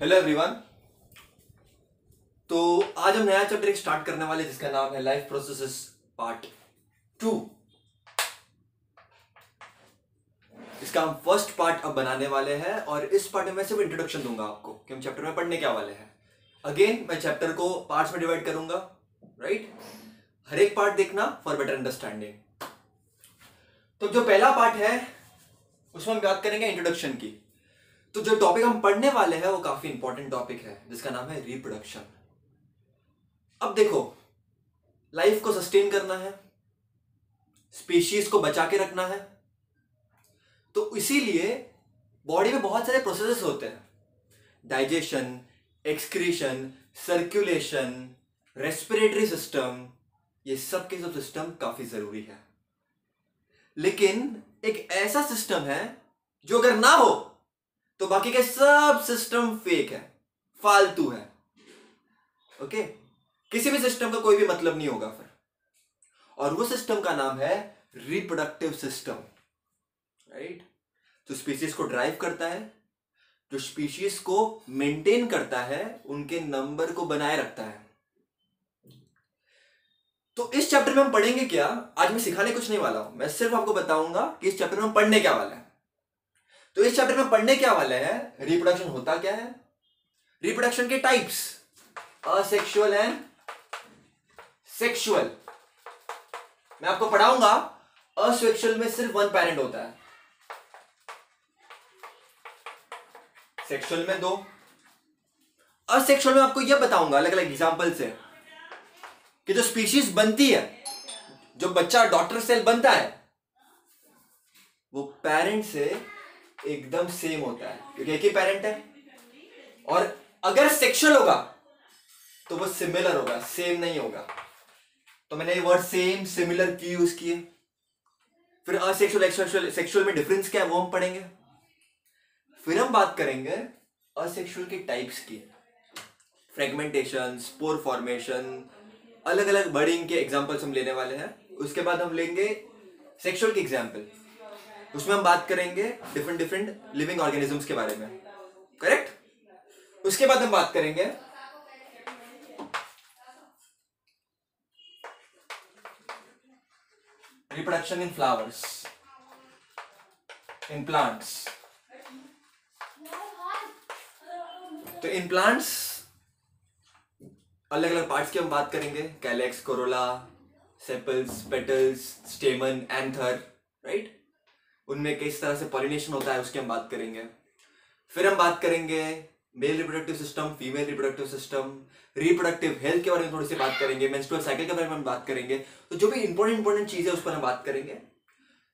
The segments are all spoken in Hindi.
हेलो एवरीवन तो आज हम नया चैप्टर एक स्टार्ट करने वाले जिसका नाम है लाइफ प्रोसेसेस पार्ट टू इसका हम फ़र्स्ट पार्ट अब बनाने वाले हैं और इस पार्ट में मैं सिर्फ़ इंट्रोडक्शन दूँगा आपको कि हम चैप्टर में पढ़ने क्या वाले हैं। अगेन मैं चैप्टर को पार्ट्स में डिवाइड करूँगा राइट हर एक पार्ट देखना फॉर बेटर अंडरस्टैंडिंग तो जो पहला पार्ट है, उसमें हम बात करेंगे इंट्रोडक्शन की। तो जो टॉपिक हम पढ़ने वाले हैं, वो काफ़ी इंपॉर्टेंट टॉपिक है, जिसका नाम है रिप्रोडक्शन अब देखो लाइफ को सस्टेन करना है स्पीशीज को बचा के रखना है तो इसीलिए बॉडी में बहुत सारे प्रोसेसेस होते हैं. Digestion excretion circulation respiratory system ये सब के सब सिस्टम काफ़ी ज़रूरी है. लेकिन एक ऐसा सिस्टम है, जो अगर ना हो तो बाकी के सब सिस्टम फेक है, फालतू है ओके किसी भी सिस्टम का कोई भी मतलब नहीं होगा फिर। और वो सिस्टम का नाम है रिप्रोडक्टिव सिस्टम राइट जो स्पीसीज को ड्राइव करता है, जो स्पीशीज को मेंटेन करता है, उनके नंबर को बनाए रखता है। तो इस चैप्टर में हम पढ़ेंगे क्या? आज मैं सिखाने कुछ नहीं वाला हूँ। मैं सिर्फ़ आपको बताऊँगा कि इस चैप्टर में हम पढ़ने क्या वाला है। तो इस चैप्टर में पढ़ने क्या वाले है? रिप्रोडक्शन होता क्या है? रिप्रोडक्शन के टाइप्स असेक्सुअल एंड सेक्सुअल मैं आपको पढ़ाऊँगा असेक्सुअल में सिर्फ़ वन पेरेंट होता है। सेक्सुअल में दो। असेक्सुअल में आपको यह बताऊँगा अलग अलग एग्ज़ाम्पल से कि जो स्पीशीज बनती है जो बच्चा डॉक्टर सेल बनता है वो पेरेंट से एकदम सेम होता है। क्योंकि एक ही पेरेंट है। और अगर सेक्शुअल होगा तो वो सिमिलर होगा सेम नहीं होगा। तो मैंने ये वर्ड सेम सिमिलर क्यों यूज़ किए? फिर असेक्सुअल एक्सुअल सेक्सुअल में डिफरेंस क्या है, वो हम पढ़ेंगे। फिर हम बात करेंगे असेक्सुअल के टाइप्स की। फ्रेगमेंटेशन स्पोर फॉर्मेशन अलग अलग बर्डिंग के एग्जाम्पल्स हम लेने वाले हैं। उसके बाद हम लेंगे सेक्सुअल के एग्ज़ाम्पल उसमें हम बात करेंगे डिफरेंट डिफरेंट लिविंग ऑर्गेनिजम्स के बारे में। करेक्ट उसके बाद हम बात करेंगे reproduction in flowers in plants तो इन प्लांट्स अलग अलग पार्ट्स की हम बात करेंगे। Calyx corolla sepals petals stamen anther right उनमें किस तरह से पॉलिनेशन होता है, उसकी हम बात करेंगे। फिर हम बात करेंगे male reproductive system female reproductive system reproductive health के बारे में थोड़ी सी बात करेंगे मेंस्ट्रुअल साइकिल के बारे में बात करेंगे। तो जो भी इंपॉर्टेंट इंपॉर्टेंट चीज़ें उस पर हम बात करेंगे।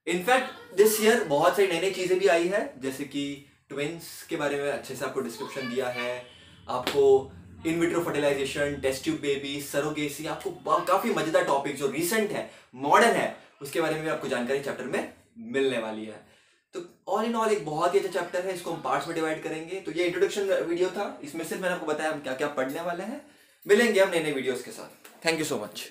इनफैक्ट दिस ईयर बहुत सारी नई नई चीज़ें भी आई है, जैसे कि ट्विंस के बारे में अच्छे से आपको डिस्क्रिप्शन दिया है, आपको in vitro fertilisation test tube baby surrogacy आपको काफ़ी मज़ेदार टॉपिक जो रिसेंट है मॉडर्न है, उसके बारे में भी आपको जानकारी चैप्टर में मिलने वाली है। तो ऑल इन ऑल एक बहुत ही अच्छा चैप्टर है, इसको हम पार्ट्स में डिवाइड करेंगे। तो ये इंट्रोडक्शन वीडियो था, इसमें सिर्फ़ मैंने आपको बताया हम क्या क्या पढ़ने वाले हैं। मिलेंगे हम नए नए वीडियोस के साथ। Thank you so much